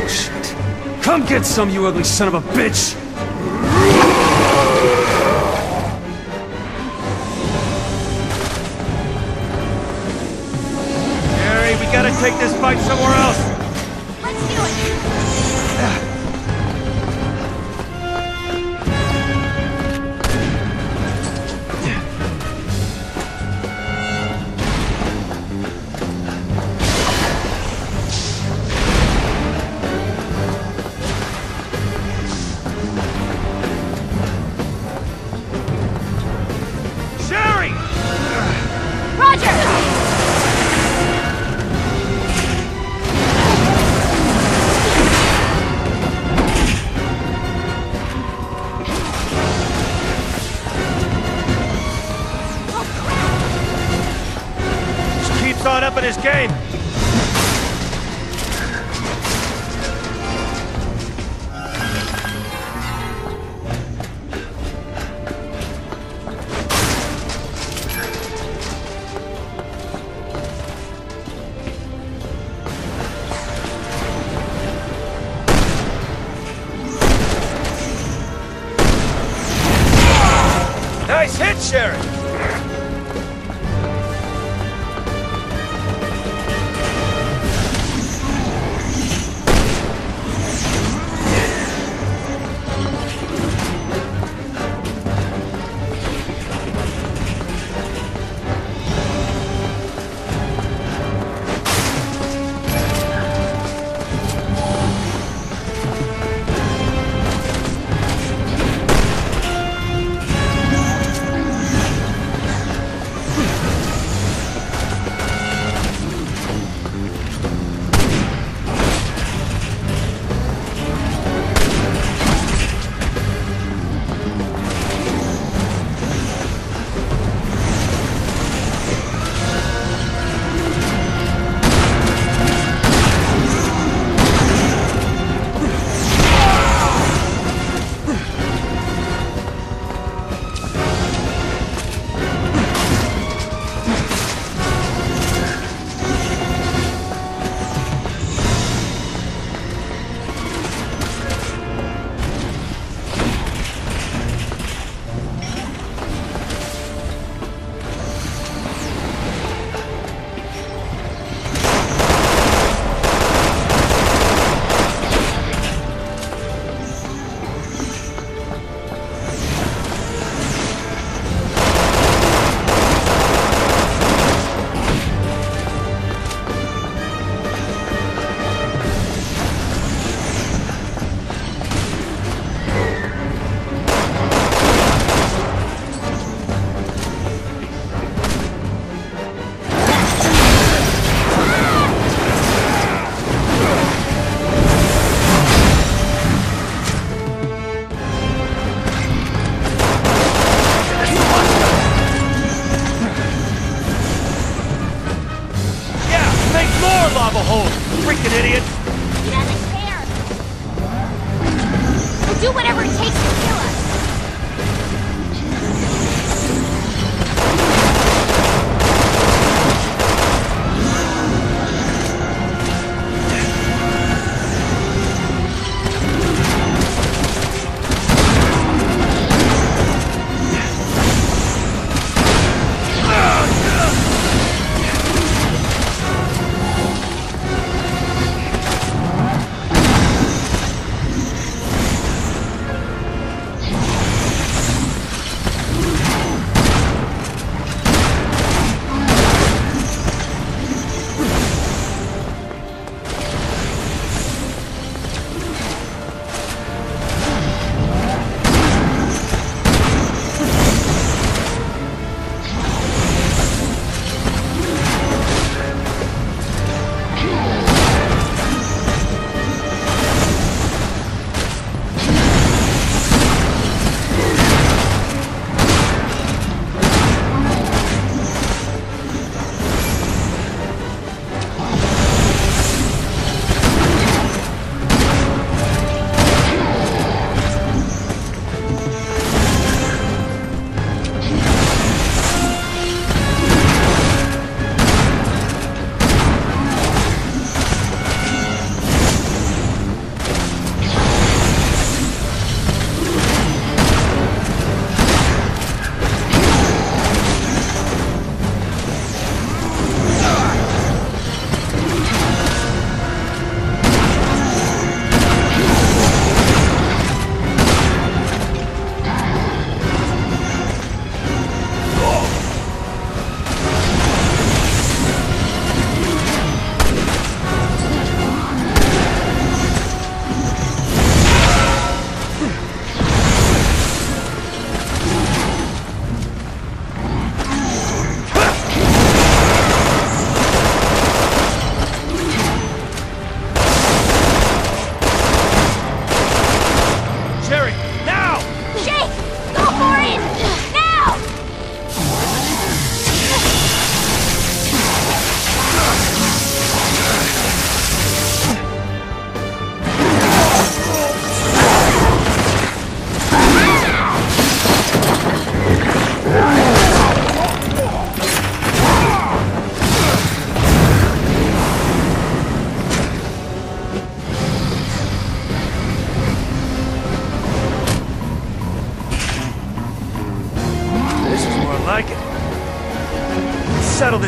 Bullshit. Come get some, you ugly son of a bitch! Sherry, we gotta take this fight somewhere else. Game. Nice hit, Sherry!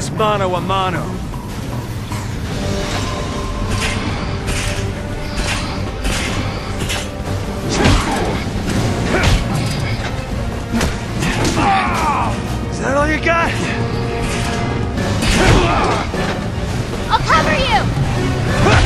this mano a mano. Is that all you got? I'll cover you!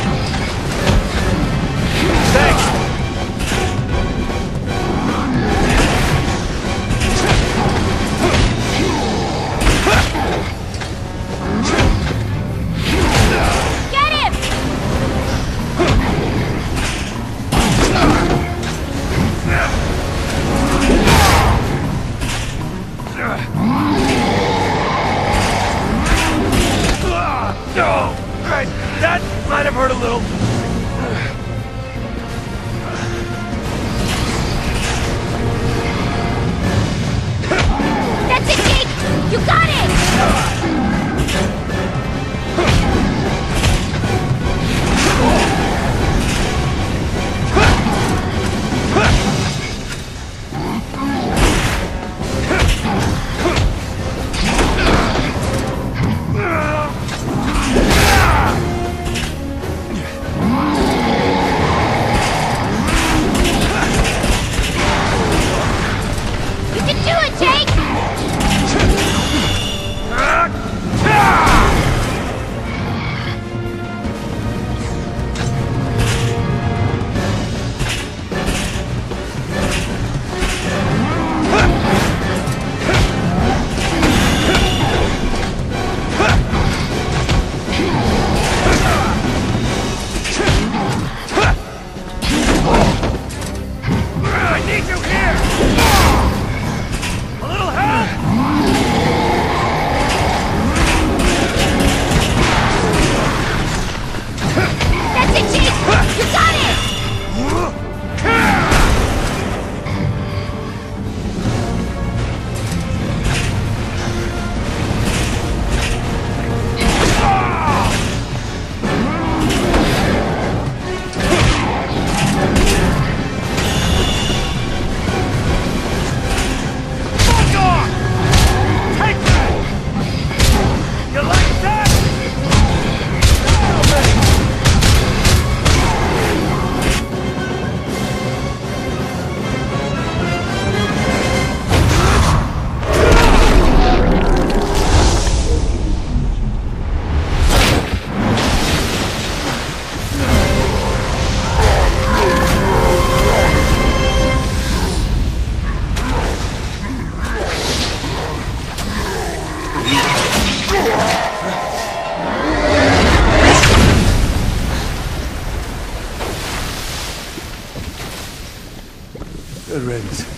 friends.